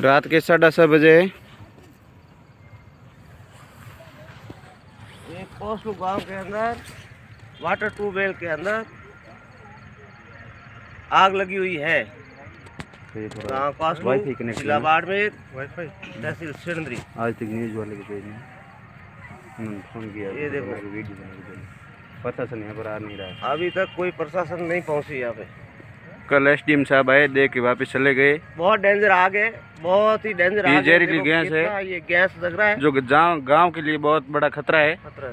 रात के साढ़े छः बजे। एक गाँव के अंदर वाटर ट्यूबवेल के अंदर आग लगी हुई है। गाँव कोस्टू वाईफाई कनेक्ट जिला बाड़मेर तहसील सिंदरी। आज तक न्यूज़ वाले के पेज में फ़ोन किया ये देखो। वीडियो बना के भेजी। पता से यहाँ पर आ नहीं रहा अभी तक कोई प्रशासन नहीं पहुँची यहाँ पे। कल एस डी एम साहब आए देख के वापस चले गए। बहुत डेंजर आ गए बहुत ही डेंजर ये जहरीली गैस है। ये गैस लग रहा है। जो गाँव गाँव के लिए बहुत बड़ा खतरा है। खतरा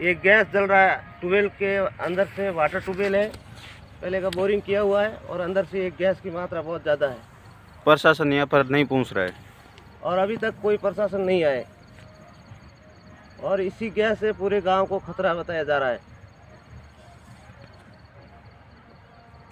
ये गैस जल रहा है ट्यूबवेल के अंदर से वाटर ट्यूबवेल है। पहले का बोरिंग किया हुआ है और अंदर से एक गैस की मात्रा बहुत ज़्यादा है। प्रशासन यहाँ पर नहीं पहुँच रहा है। और अभी तक कोई प्रशासन नहीं आए। और इसी गैस से पूरे गाँव को खतरा बताया जा रहा है।